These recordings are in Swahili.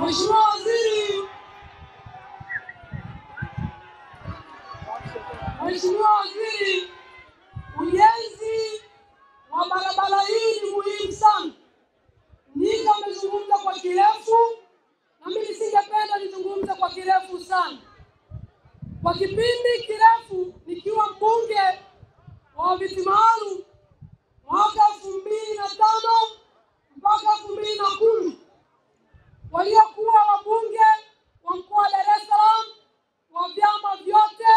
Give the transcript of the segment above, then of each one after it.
Mheshimiwa Waziri, Mheshimiwa Waziri, ujenzi wa barabara hii ni muhimu sana. Nyinyi amezungumza kwa kirefu, na mimi nisingependa nizungumze kwa kirefu sana. Kwa kipindi kirefu nikiwa mbunge wa viti maalum mwaka elfu mbili na tano mpaka elfu mbili na kumi waliokuwa wabunge wa mkoa wa Dar es Salaam wa vyama vyote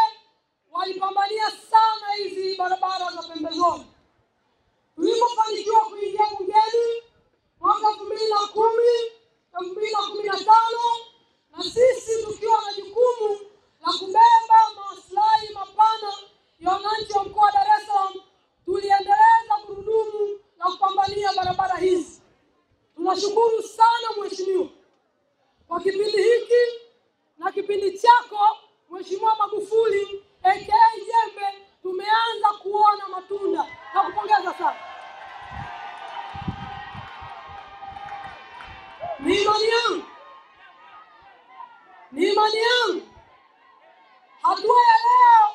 walipambania sana hizi barabara za pembezoni. Tulipofanikiwa kuingia bungeni mwaka elfu mbili na kumi elfu mbili na kumi na tano na sisi tukiwa na jukumu la kubeba maslahi mapana ya wananchi wa mkoa wa Dar es Salaam, tuliendeleza gurudumu la kupambania barabara hizi. Tunashukuru sana mheshimiwa kwa kipindi hiki na kipindi chako Mheshimiwa Magufuli aka Jembe, tumeanza kuona matunda. Na kupongeza sana. Ni imani yangu, ni imani yangu. Hatua ya leo